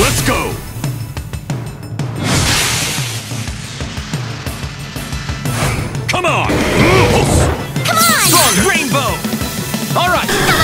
Let's go! Come on! Come on! Strong rainbow! All right!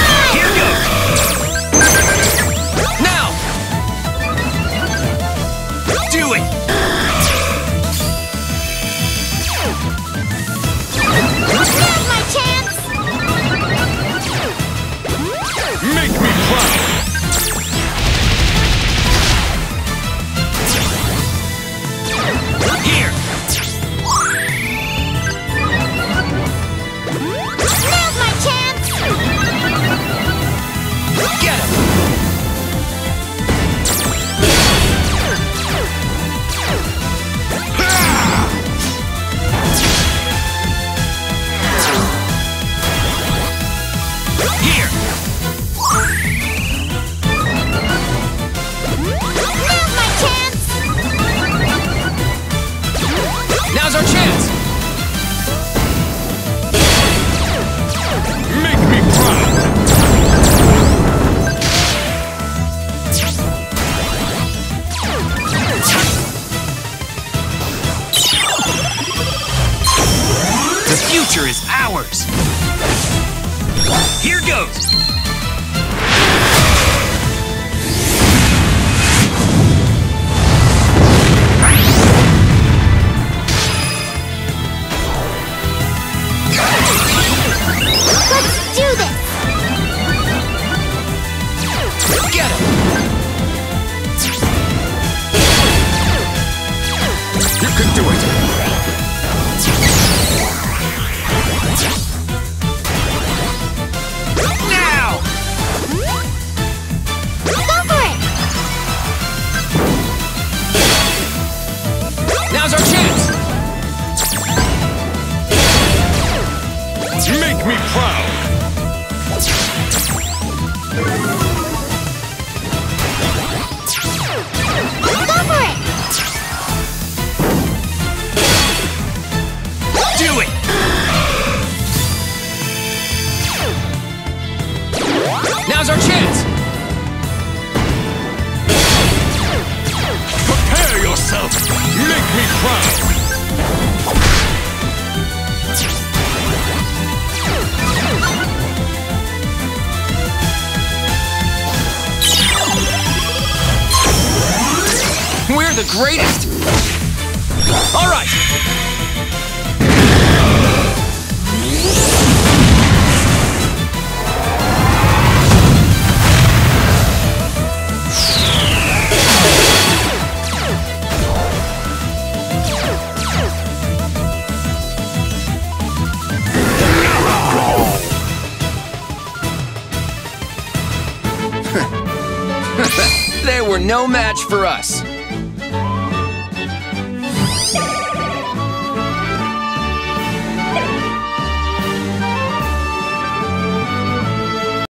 Future is ours! Here goes! Make proud! Do it! Now's our chance! Prepare yourself! Make me proud! Greatest! All right! They were no match for us.